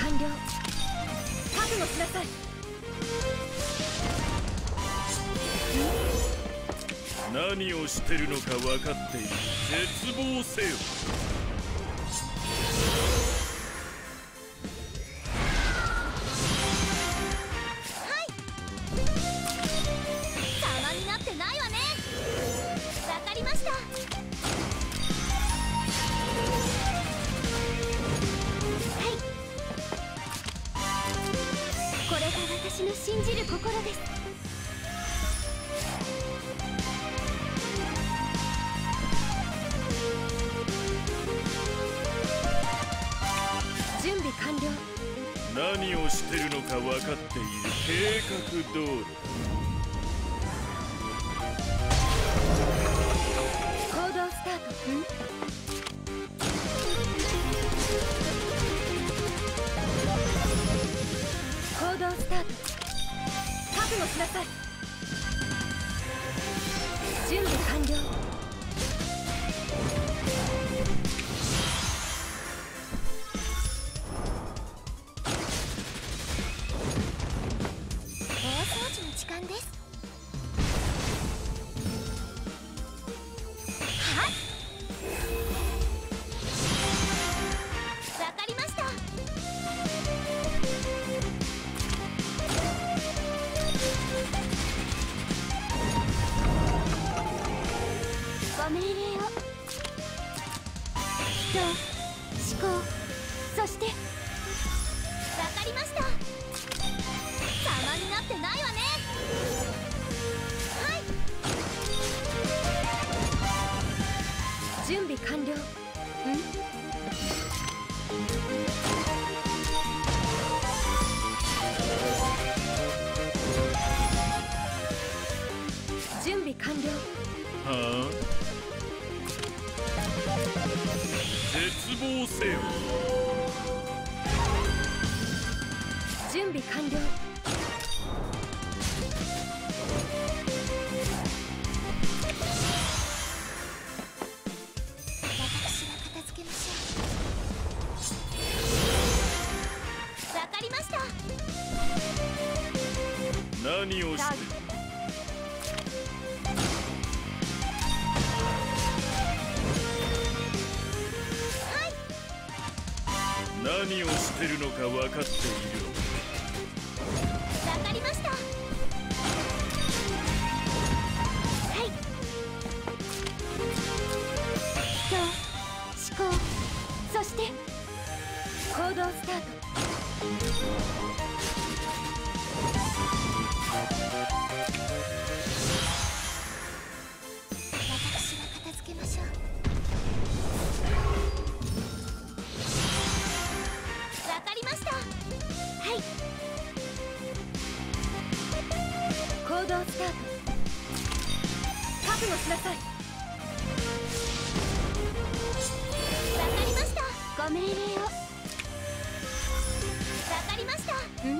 完了。覚悟しなさい。何をしてるのか分かっている。絶望せよ。じる心です。準備完了。何をしてるのか分かっている。計画通りしなさい。準備完了。大掃除の時間です。命令を人思考そしてわかりました様になってないわねはい準備完了ん準備完了。はあ？絶望せよ。準備完了。私が片付けましょうわかりました。何をして？何をしてるのか分かっている。わかりました。はい。人思考。そして行動スタート。動スタート覚悟しなさい。わかりました。ご命令を。わかりました。うん？